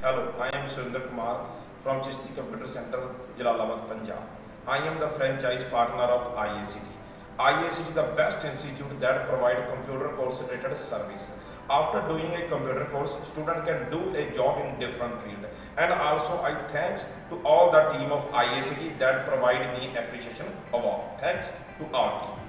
Hello, I am Surinder Kumar from Chisti Computer Center, Jalalabad, Punjab. I am the franchise partner of IACT. IACT is the best institute that provide computer course related service. After doing a computer course, student can do a job in different field. And also I thanks to all the team of IACT that provide me appreciation award. Thanks to our team.